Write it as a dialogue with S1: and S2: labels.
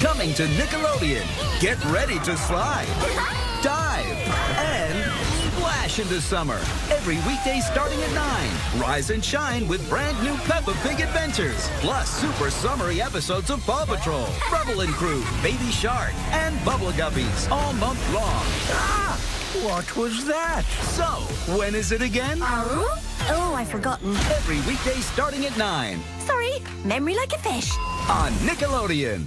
S1: Coming to Nickelodeon. Get ready to slide, dive, and splash into summer. Every weekday starting at 9. Rise and shine with brand new Peppa Pig adventures. Plus super summery episodes of Paw Patrol, Rubble and Crew, Baby Shark, and Bubble Guppies all month long.
S2: Ah! What was that?
S1: So, when is it again?
S3: Oh? Oh, I've forgotten.
S1: Every weekday starting at 9
S3: Sorry, memory like a fish.
S1: on Nickelodeon.